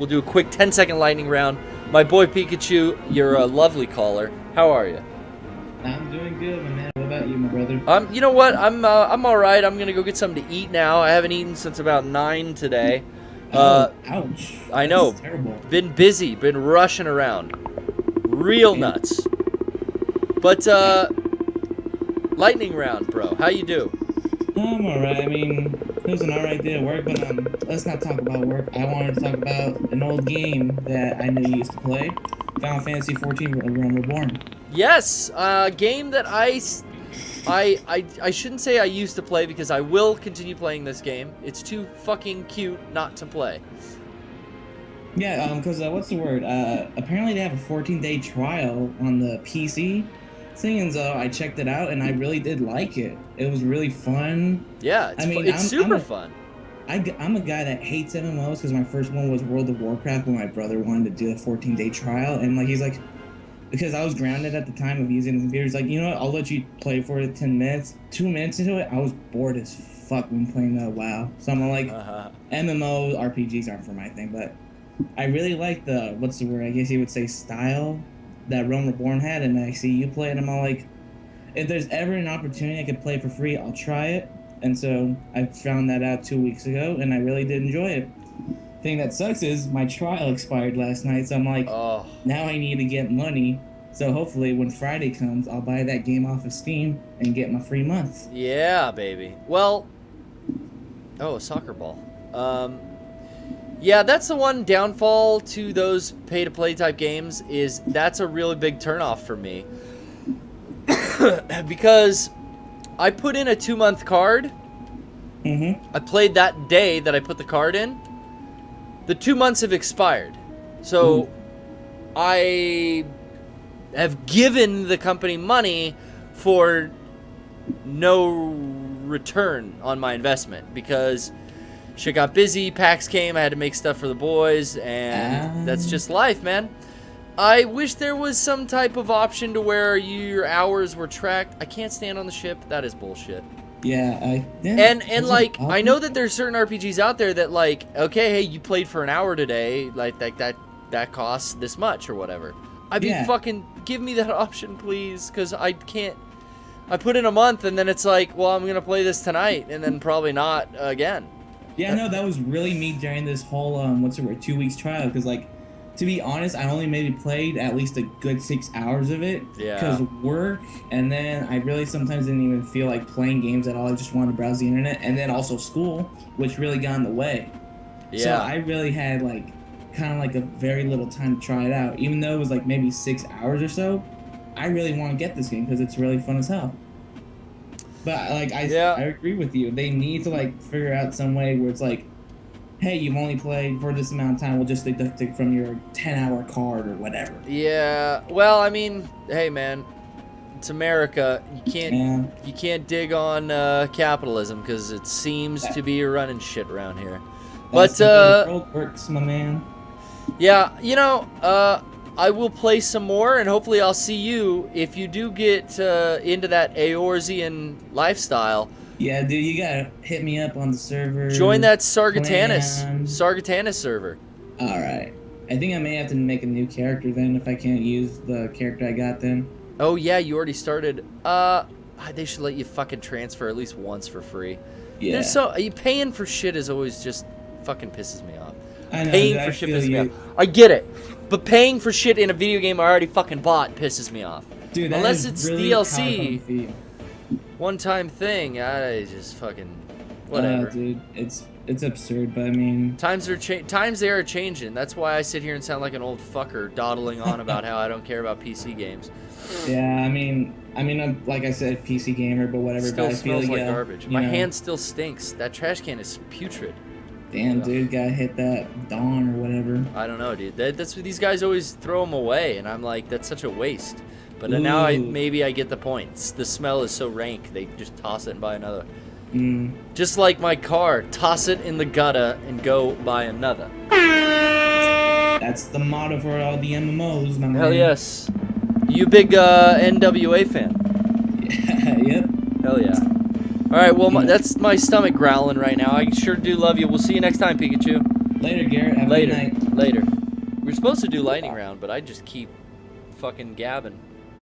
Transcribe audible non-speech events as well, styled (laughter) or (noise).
We'll do a quick 10 second lightning round. My boy Pikachu, you're a lovely caller. How are you? I'm doing good, my man. What about you, my brother? Um, you know what? I'm uh, I'm all right. I'm gonna go get something to eat now. I haven't eaten since about nine today. (laughs) Uh, oh, ouch. I know. Terrible. been busy, been rushing around, real Yeah. nuts. But uh, lightning round, bro. How you do? I'm alright. I mean, it was an alright day at work, but um, let's not talk about work. I wanted to talk about an old game that I knew you used to play. Final Fantasy XIV Realm Reborn. Yes, a game that I, s- I, I, I shouldn't say I used to play because I will continue playing this game. It's too fucking cute not to play. Yeah, um, cause uh, what's the word? Uh, apparently they have a 14 day trial on the PC. As though I checked it out and I really did like it. It was really fun. Yeah, it's, I mean, it's I'm- super I'm a- fun. I, am a guy that hates MMOs because my first one was World of Warcraft when my brother wanted to do a 14 day trial. And like, he's like, because I was grounded at the time of using the computer, he's like, you know what, I'll let you play for 10 minutes. Two minutes into it, I was bored as fuck when playing uh, WoW. So I'm like, Uh-huh. MMO RPGs aren't for my thing, but I really like the, what's the word, I guess you would say style that Realm Reborn had. And I see you play it, I'm all like, if there's ever an opportunity I could play for free, I'll try it. And so I found that out two weeks ago, and I really did enjoy it. Thing that sucks is my trial expired last night, so I'm like, Oh, now I need to get money. So hopefully, when Friday comes, I'll buy that game off of Steam and get my free month. yeah, baby. Well, oh, a soccer ball. Um, yeah, that's the one downfall to those pay-to-play type games is that's a really big turnoff for me. (coughs) because I put in a two-month card Mm-hmm. I played that day that I put the card in. The two months have expired. So Ooh. I have given the company money for no return on my investment because shit got busy, Packs came, I had to make stuff for the boys, and Ah. that's just life, man. I wish there was some type of option to where your hours were tracked. I can't stand on the ship. That is bullshit Yeah, I. Yeah, and and like I know that there's certain RPGs out there that like okay hey you played for an hour today like like that that costs this much or whatever. I'd be fucking give me that (laughs) option please because I can't. I put in a month and then it's like well I'm gonna play this tonight and then probably not again. Yeah, no, that was really me during this whole um, what's the word, two weeks trial. Because like, to be honest, I only maybe played at least a good six hours of it. Yeah. Because work, and then I really sometimes didn't even feel like playing games at all. I just wanted to browse the internet, and then also school, which really got in the way. Yeah. So I really had like, kind of like a very little time to try it out. Even though it was like maybe six hours or so, I really want to get this game because it's really fun as hell. But like I, Yeah. I agree with you. They need to like figure out some way where it's like, hey, you've only played for this amount of time. We'll just deduct it from your ten-hour card or whatever. yeah. Well I mean hey man, it's America. You can't Yeah. you can't dig on uh, capitalism because it seems to be running shit around here. That's But the uh, world works, my man. Yeah, you know, uh, I will play some more, and hopefully I'll see you if you do get uh, into that Eorzean lifestyle. Yeah, dude, you gotta hit me up on the server. Join that Sargatanas, Plan. Sargatanas server. All right. I think I may have to make a new character then if I can't use the character I got then. Oh yeah, you already started. Uh, they should let you fucking transfer at least once for free. Yeah. There's so you paying for shit is always just fucking pisses me off. I know, paying for shit pisses me off. I get it, but paying for shit in a video game I already fucking bought pisses me off. Dude, Unless it's really DLC. how I fucking feel. one time thing. I just fucking Uh, whatever. dude, it's it's absurd, but I mean, times are cha- times they are changing. That's why I sit here and sound like an old fucker dawdling on about how I don't care about PC games. yeah, I mean, I mean, I'm like I said, PC gamer, but whatever. Still but smells feel like yeah, garbage. My know, hand still stinks. That trash can is putrid. Damn, Ugh. dude, gotta hit that dawn or whatever. I don't know, dude. That, that's these guys always throw them away, and I'm like, that's such a waste. But now I maybe I get the points. The smell is so rank, they just toss it and buy another. Mm. Just like my car, toss it in the gutter and go buy another. That's the motto for all the MMOs, my man. Hell yes. You big uh, NWA fan? Yeah, (laughs) yep. Hell yeah. All right, well my, that's my stomach growling right now. I sure do love you. We'll see you next time, Pikachu. Later, Garrett. Have a Later. good night. Later. We're supposed to do lightning round, but I just keep fucking gabbing.